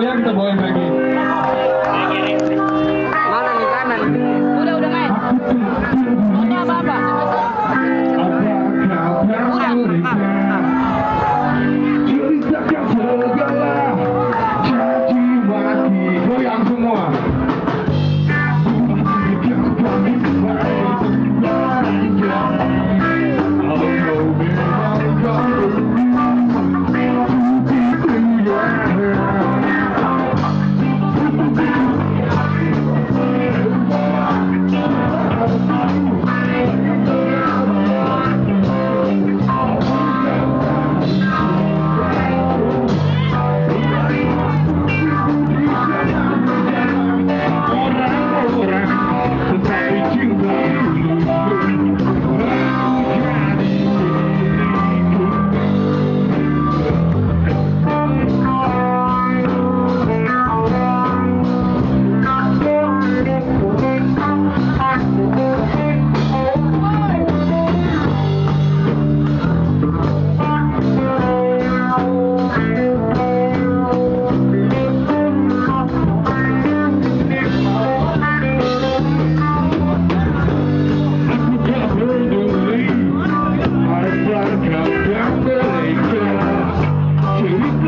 कल्याण तो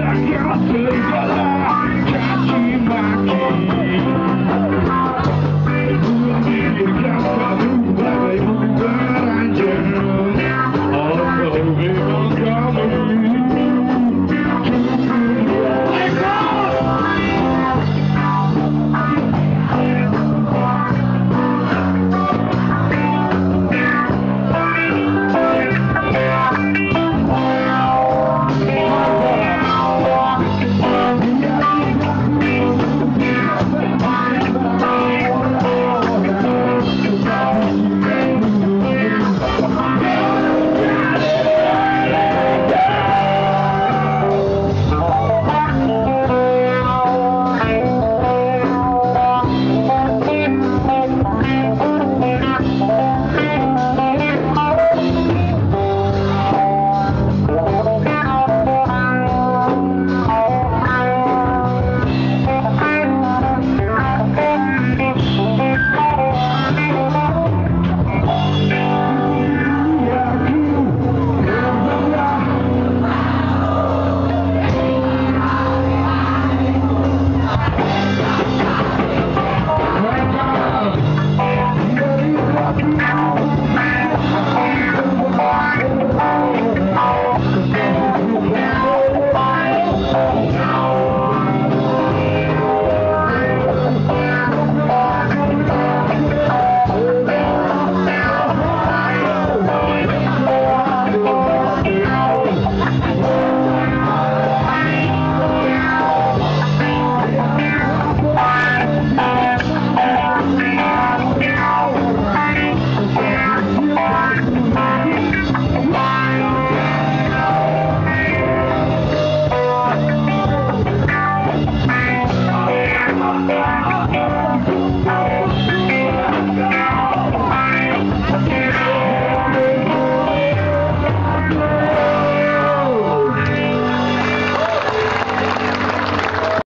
daquela senzala